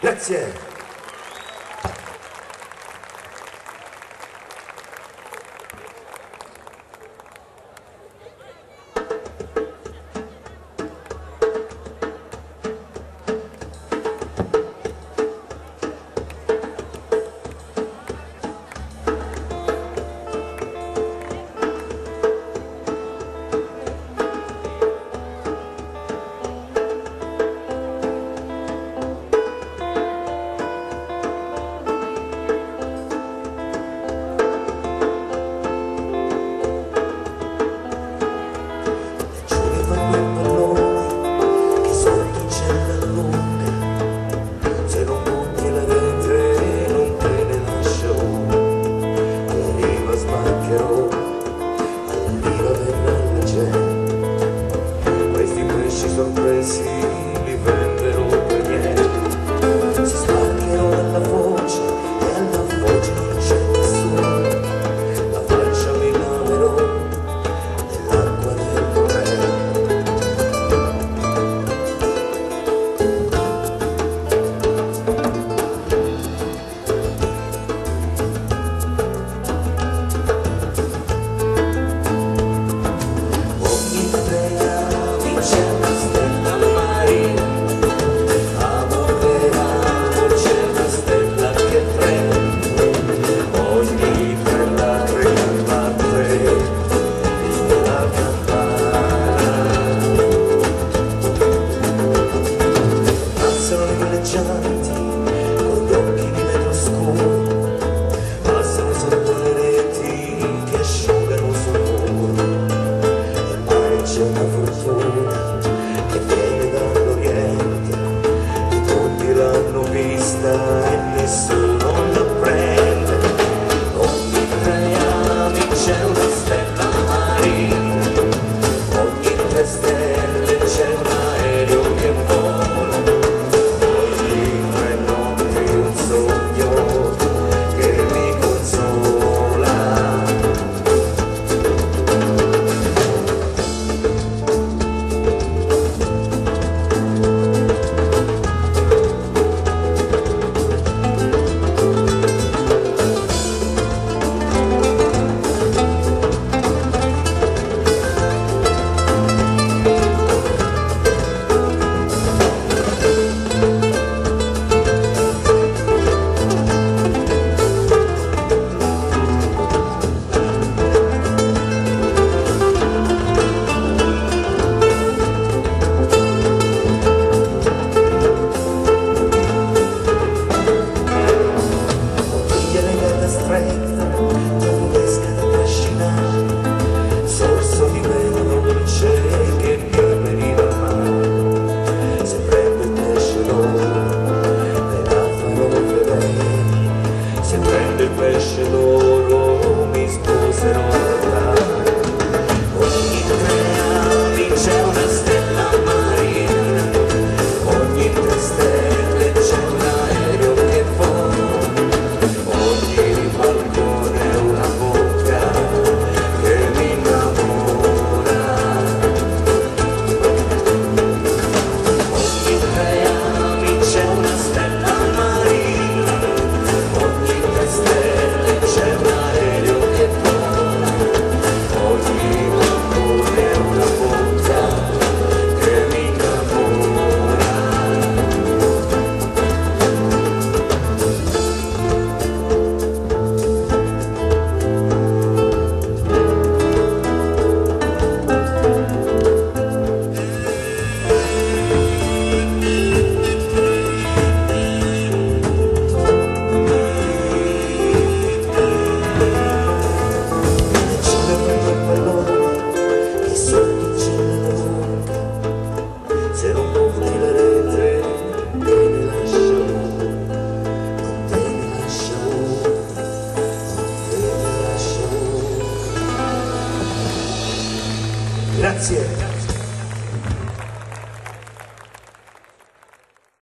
Grazie. Viene dall'Oriente e grazie.